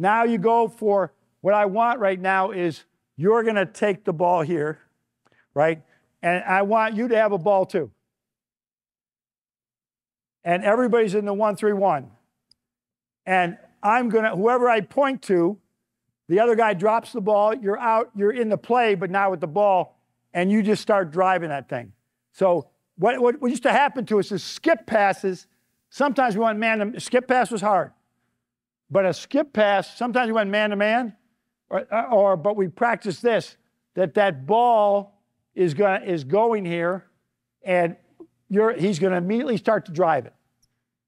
Now you go for what I want right now is you're going to take the ball here, right? And I want you to have a ball too. And everybody's in the one three one. And I'm going to, whoever I point to, the other guy drops the ball, you're out, you're in the play, but now with the ball, and you just start driving that thing. So what, what, what used to happen to us is skip passes. Sometimes we went man to skip pass was hard. But a skip pass, sometimes we went man to man, or, but we practice this, that that ball is, going is going here, and you're, he's going to immediately start to drive it.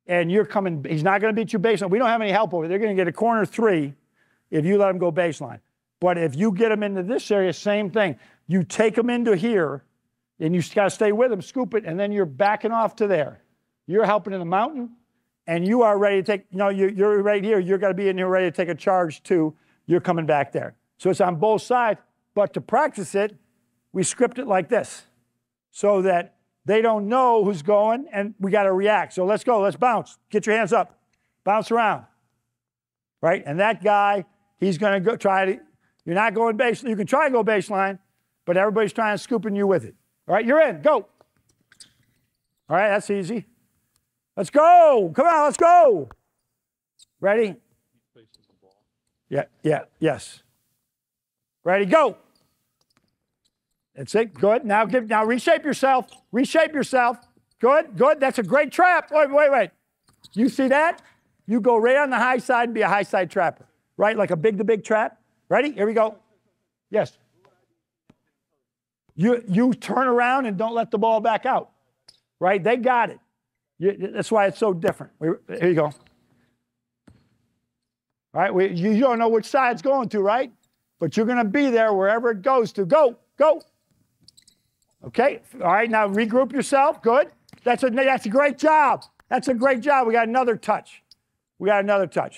And you're coming, he's not going to beat you baseline. We don't have any help over there. They're going to get a corner three if you let him go baseline. But if you get him into this area, same thing. You take him into here, and you got to stay with him, scoop it, and then you're backing off to there. You're helping in the mountain, and you are ready to take, you know, you're, you're right here. You're going to be in here ready to take a charge too. You're coming back there. So it's on both sides. But to practice it, we script it like this so that they don't know who's going and we got to react. So let's go. Let's bounce. Get your hands up. Bounce around. Right? And that guy, he's going to go try to, you're not going baseline. You can try and go baseline, but everybody's trying to scooping you with it. All right, you're in. Go. All right, that's easy. Let's go. Come on, let's go. Ready? Yeah, yeah, yes. Ready, go. That's it. Good. Now give now reshape yourself. Reshape yourself. Good, good. That's a great trap. Wait, wait, wait. You see that? You go right on the high side and be a high side trapper. Right? Like a big to big trap. Ready? Here we go. Yes. You you turn around and don't let the ball back out. Right? They got it. You, that's why it's so different. We, here you go. All right, we, you, you don't know which side it's going to, right? But you're going to be there wherever it goes to. Go, go. Okay, all right, now regroup yourself. Good. That's a, that's a great job. That's a great job. We got another touch. We got another touch.